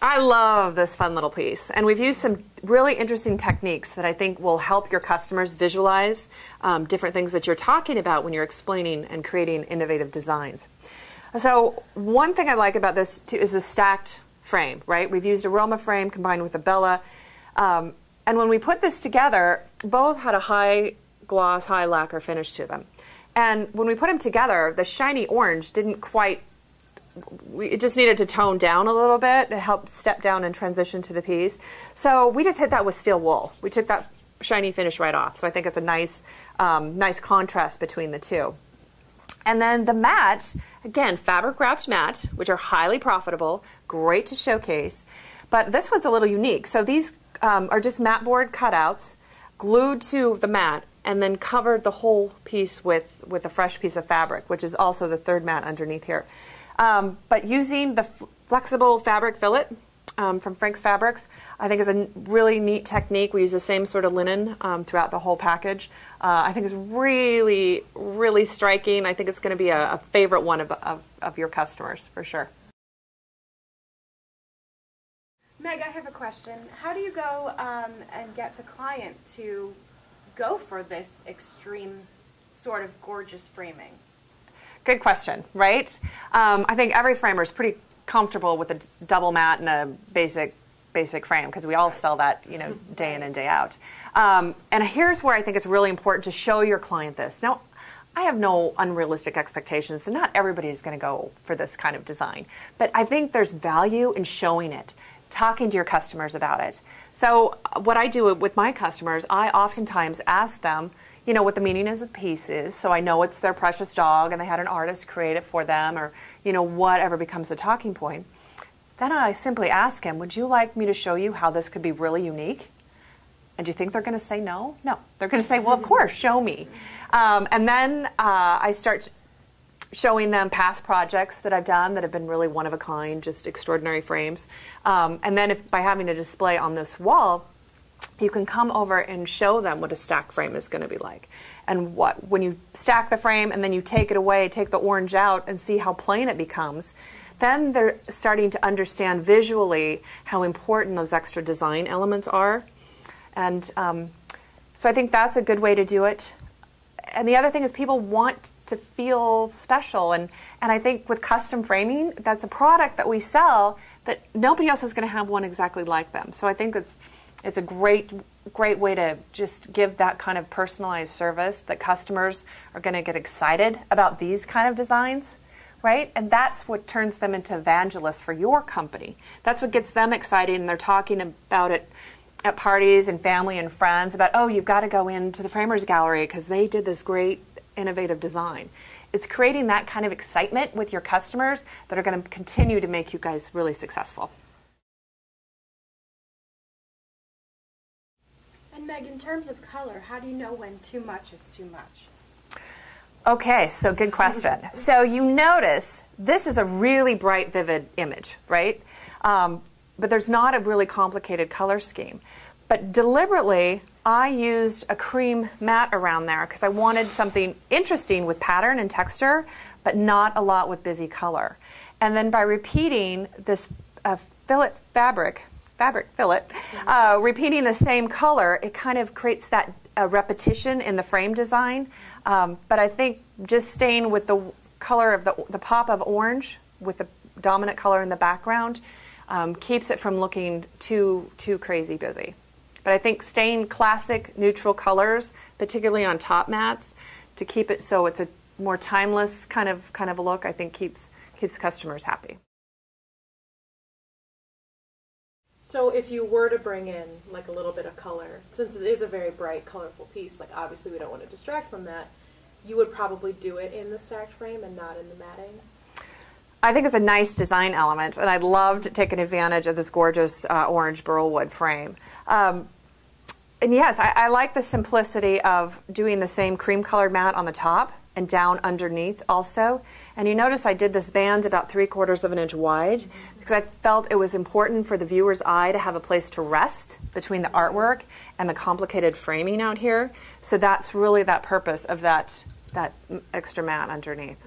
I love this fun little piece. And we've used some really interesting techniques that I think will help your customers visualize um, different things that you're talking about when you're explaining and creating innovative designs. So one thing I like about this too is the stacked frame, right? We've used a Roma frame combined with a Bella. Um, and when we put this together, both had a high gloss, high lacquer finish to them. And when we put them together, the shiny orange didn't quite we, it just needed to tone down a little bit to help step down and transition to the piece. So we just hit that with steel wool. We took that shiny finish right off. So I think it's a nice, um, nice contrast between the two. And then the mat, again, fabric wrapped mat, which are highly profitable, great to showcase. But this one's a little unique. So these um, are just mat board cutouts glued to the mat and then covered the whole piece with, with a fresh piece of fabric, which is also the third mat underneath here. Um, but using the flexible fabric fillet um, from Frank's Fabrics, I think is a really neat technique. We use the same sort of linen um, throughout the whole package. Uh, I think it's really, really striking. I think it's going to be a, a favorite one of, of, of your customers for sure. Meg, I have a question. How do you go um, and get the client to go for this extreme sort of gorgeous framing? Good question, right? Um, I think every framer is pretty comfortable with a double mat and a basic basic frame because we all sell that, you know, day in and day out. Um, and here's where I think it's really important to show your client this. Now, I have no unrealistic expectations, so not everybody is going to go for this kind of design. But I think there's value in showing it, talking to your customers about it. So, what I do with my customers, I oftentimes ask them, you know, what the meaning is of piece is. So I know it's their precious dog and they had an artist create it for them or, you know, whatever becomes the talking point. Then I simply ask him, would you like me to show you how this could be really unique? And do you think they're going to say no? No. They're going to say, well, of course, show me. Um, and then uh, I start showing them past projects that I've done that have been really one of a kind, just extraordinary frames. Um, and then if by having a display on this wall, you can come over and show them what a stack frame is going to be like. And what when you stack the frame and then you take it away, take the orange out and see how plain it becomes, then they're starting to understand visually how important those extra design elements are. And um, so I think that's a good way to do it. And the other thing is people want to feel special. And, and I think with custom framing, that's a product that we sell that nobody else is going to have one exactly like them. So I think it's it's a great great way to just give that kind of personalized service that customers are going to get excited about these kind of designs right? And that's what turns them into evangelists for your company. That's what gets them excited and they're talking about it at parties and family and friends about oh you've got to go into the framers gallery because they did this great innovative design. It's creating that kind of excitement with your customers that are going to continue to make you guys really successful Meg, in terms of color, how do you know when too much is too much? Okay, so good question. So you notice this is a really bright, vivid image, right? Um, but there's not a really complicated color scheme. But deliberately, I used a cream mat around there because I wanted something interesting with pattern and texture, but not a lot with busy color. And then by repeating this uh, fillet fabric fabric fillet, uh, repeating the same color, it kind of creates that uh, repetition in the frame design. Um, but I think just staying with the color of the, the pop of orange with the dominant color in the background um, keeps it from looking too too crazy busy. But I think staying classic neutral colors, particularly on top mats, to keep it so it's a more timeless kind of kind of a look, I think keeps keeps customers happy. So if you were to bring in like a little bit of color, since it is a very bright, colorful piece, like obviously we don't want to distract from that, you would probably do it in the stacked frame and not in the matting. I think it's a nice design element, and I'd love to take advantage of this gorgeous uh, orange burl wood frame. Um, and yes, I, I, like the simplicity of doing the same cream colored mat on the top and down underneath also. And you notice I did this band about three quarters of an inch wide because I felt it was important for the viewer's eye to have a place to rest between the artwork and the complicated framing out here. So that's really that purpose of that, that extra mat underneath.